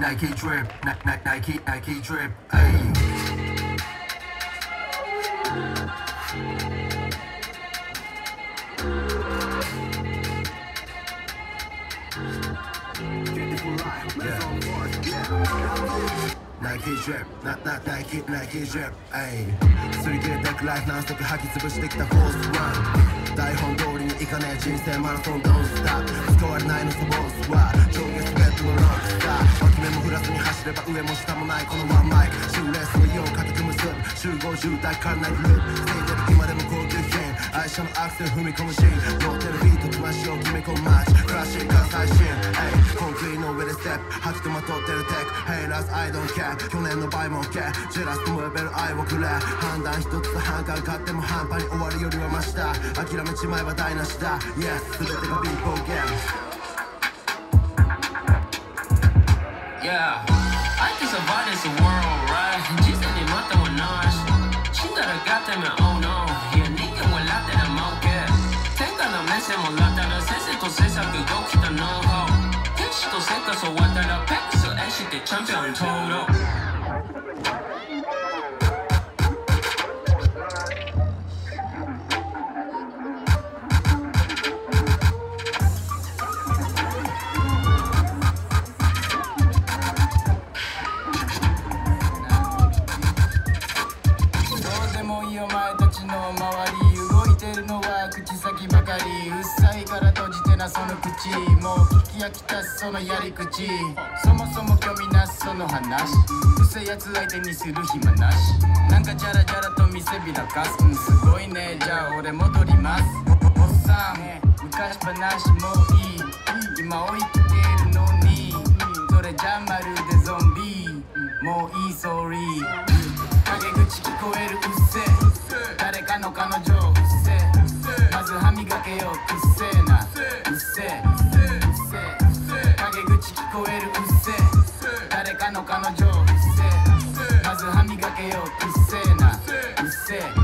Nike drip, Ni- Ni- Nike, Nike drip, ayy. Nike drip, na na Nike Nike drip, ayy. すり切れてくライフ何足吐き潰してきたフォースラン台本通りにいかねえ人生マラソンドンスター使われないのサボースは上下スベッドのロックスター脇目も振らずに走れば上も下もないこのワンマイクシューレースのよう固く結ぶ。集合渋滞からないグループ。ステージで今でも高級品愛車のアクセル踏み込むシーン。乗ってるビートとマシを決め込むマッチ。クラシック最新。Ayy コンクリの上でステップ。吐きとまとってるテク。Haters I don't care 去年の倍も care ジェラスとも呼べる愛をくれ。判断一つ半感買っても半端に終わるよりはマシだ諦めちまえば台無しだ。Yes 全てがビーボーゲーム Yeah, I can survive this world, right? 人生にまたはなし死んだらガテメ oh no いや人間はラテな儲け天下の目線もらったらせっせと制作動きたノウハウ天使と生活終わ前たちの周り動いてるのは口先ばかりうっさいから閉じてなその口もう聞き飽きたそのやり口。そもそも興味なその話。うせやつ相手にする暇なし。なんかジャラジャラと見せびらかす。んすごいね。じゃあ俺戻ります。おっさん。昔話もういい。今追いきてるのに。それじゃまるでゾンビ。もういいソーリー陰口聞こえる。うっせ誰かの彼女うっせまず歯磨けようっせえな。うっせえ陰口聞こえるうっせ誰かの彼女うっせまず歯磨けようっせな。うっせ